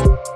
you